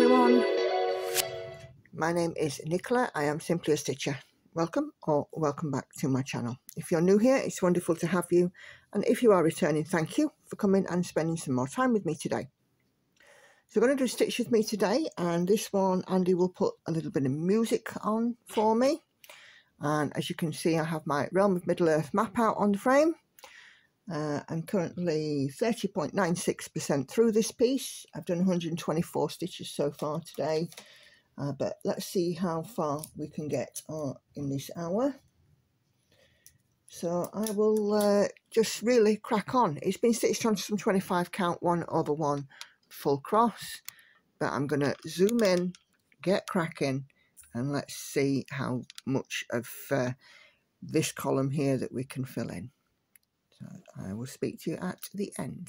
everyone. My name is Nicola. I am simply a stitcher. Welcome or welcome back to my channel. If you're new here, it's wonderful to have you. And if you are returning, thank you for coming and spending some more time with me today. So we're going to do a Stitch with me today. And this one, Andy will put a little bit of music on for me. And as you can see, I have my Realm of Middle-earth map out on the frame. Uh, I'm currently 30.96% through this piece. I've done 124 stitches so far today. Uh, but let's see how far we can get uh, in this hour. So I will uh, just really crack on. It's been stitched on some 25 count, one over one full cross. But I'm going to zoom in, get cracking, and let's see how much of uh, this column here that we can fill in. So I will speak to you at the end.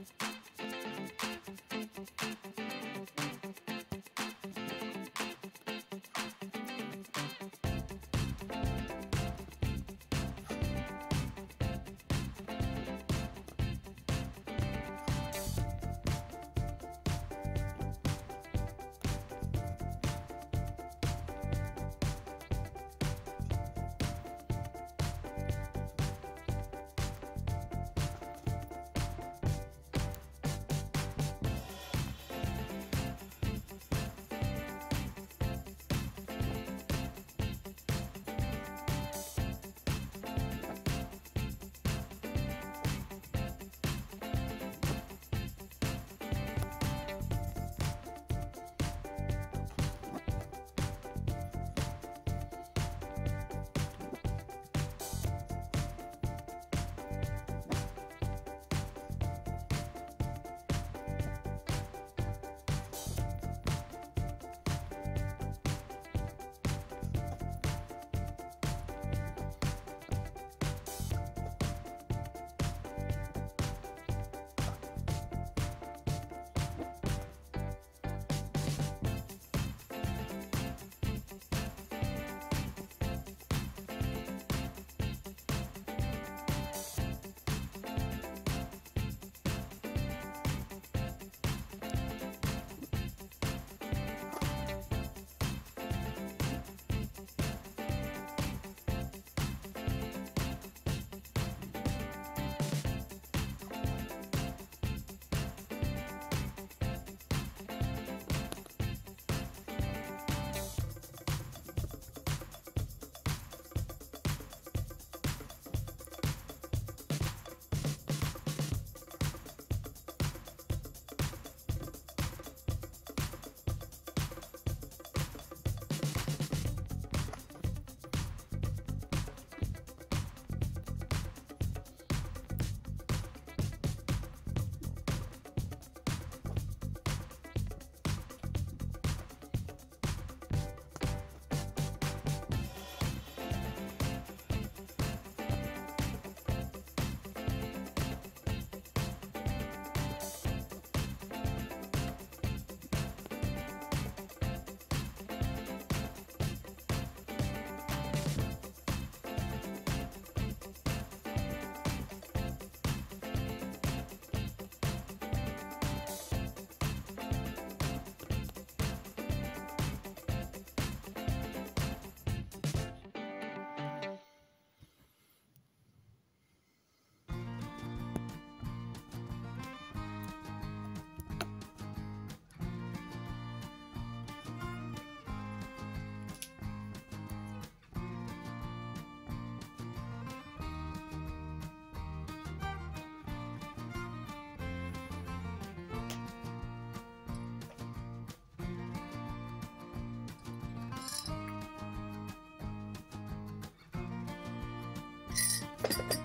Thank you. you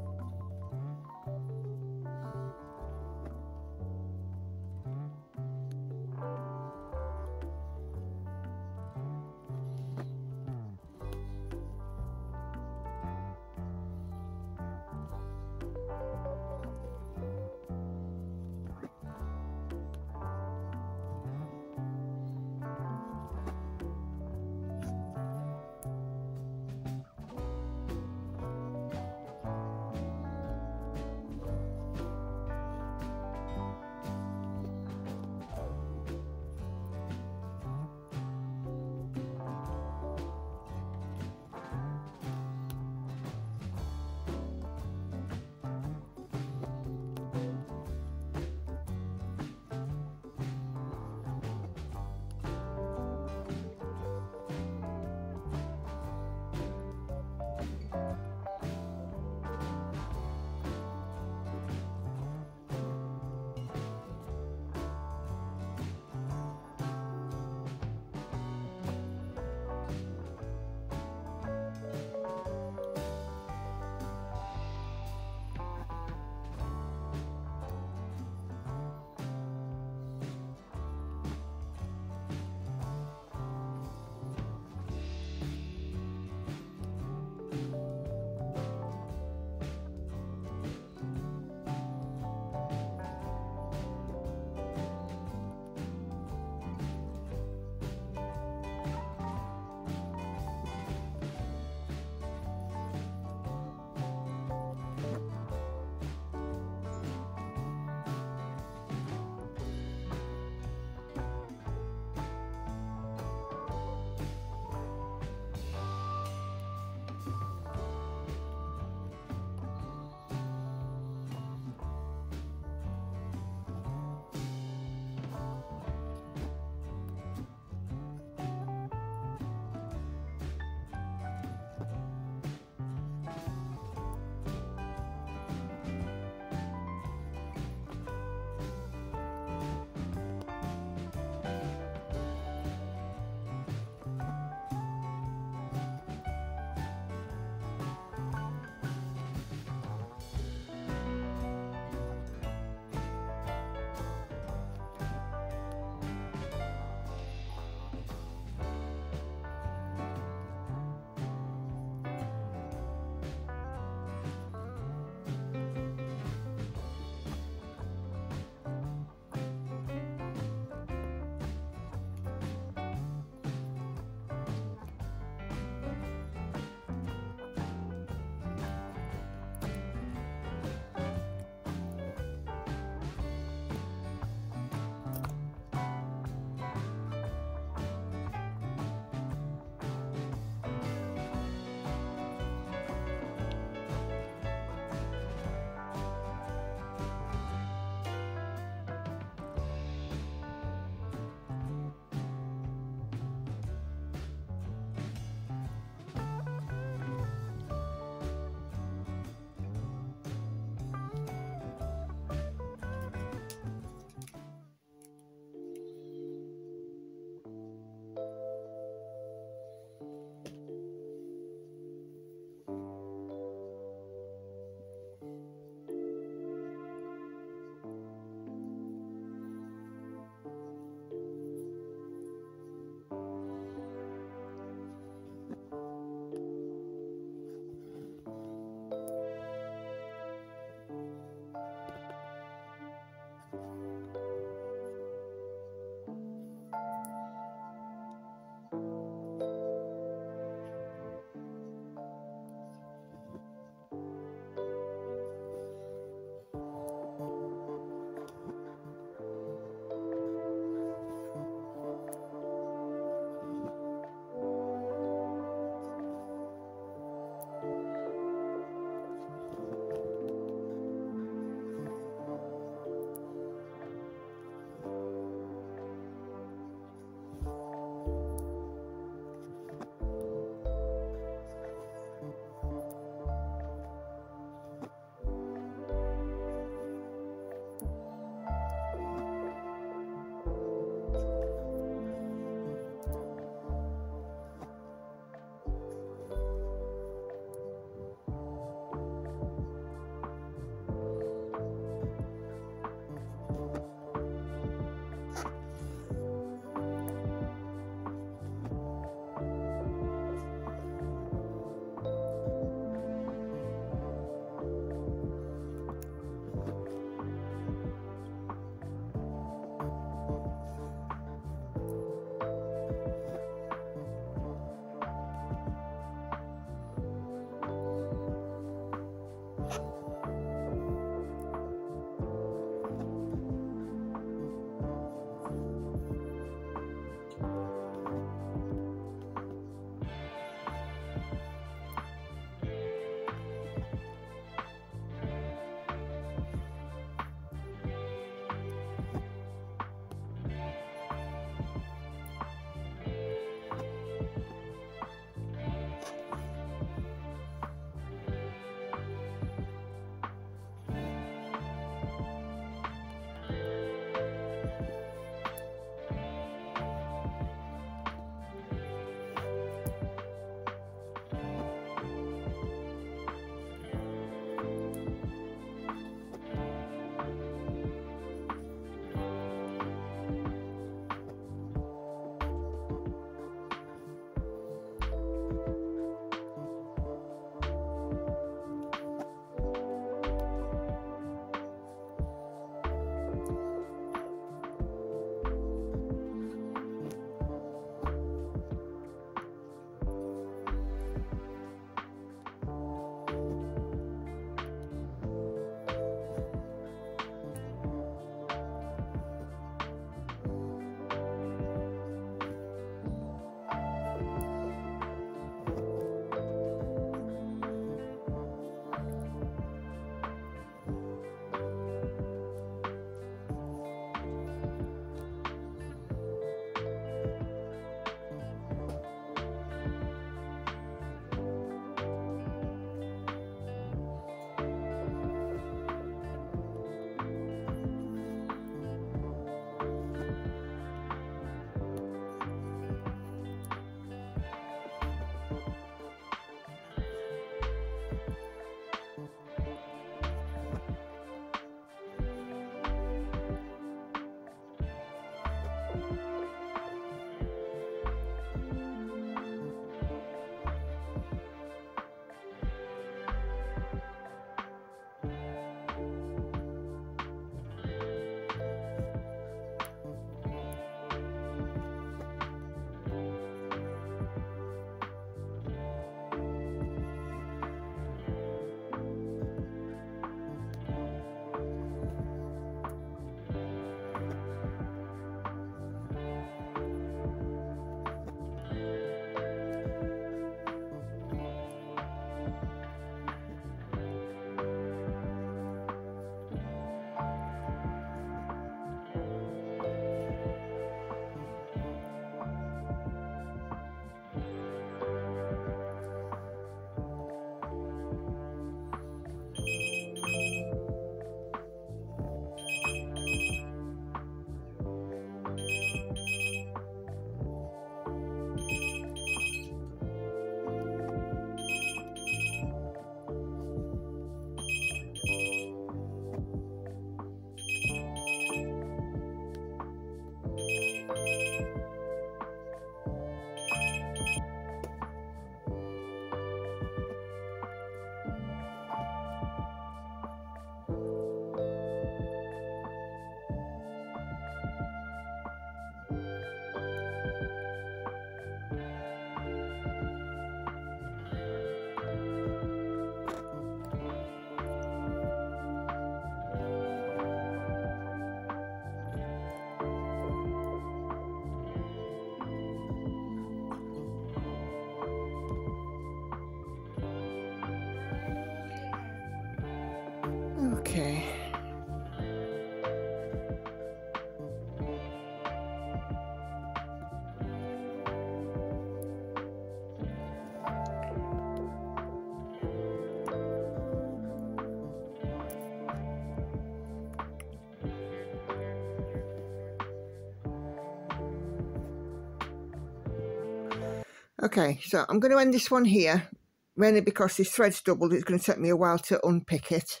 Okay, so I'm going to end this one here, mainly because this thread's doubled. It's going to take me a while to unpick it.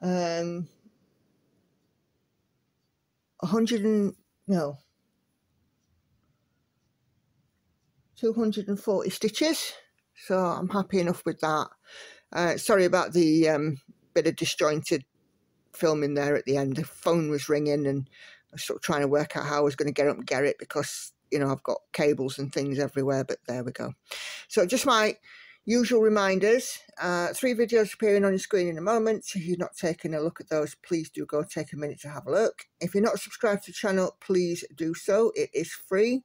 Um, 100 and, no, 240 stitches. So I'm happy enough with that. Uh, sorry about the um, bit of disjointed filming there at the end. The phone was ringing and I was sort of trying to work out how I was going to get up and get it because you know, I've got cables and things everywhere, but there we go. So just my usual reminders, uh, three videos appearing on your screen in a moment. If you've not taken a look at those, please do go take a minute to have a look. If you're not subscribed to the channel, please do so. It is free.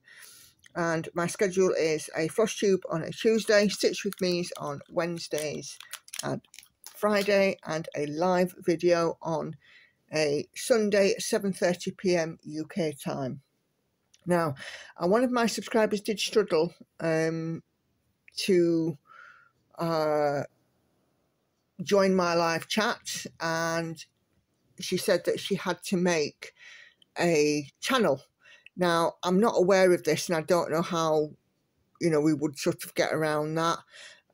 And my schedule is a floss tube on a Tuesday, Stitch with Me's on Wednesdays and Friday, and a live video on a Sunday 7.30pm UK time. Now, uh, one of my subscribers did struggle um, to uh, join my live chat, and she said that she had to make a channel. Now, I'm not aware of this, and I don't know how, you know, we would sort of get around that.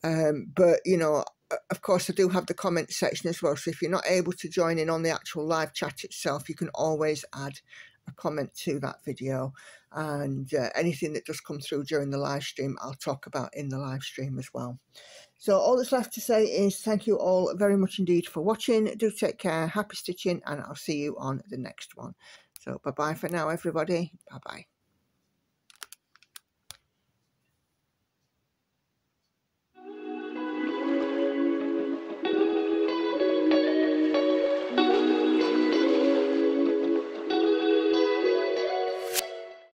Um, but, you know, of course, I do have the comment section as well. So if you're not able to join in on the actual live chat itself, you can always add a comment to that video and uh, anything that does come through during the live stream I'll talk about in the live stream as well. So all that's left to say is thank you all very much indeed for watching. Do take care, happy stitching and I'll see you on the next one. So bye bye for now everybody. Bye bye.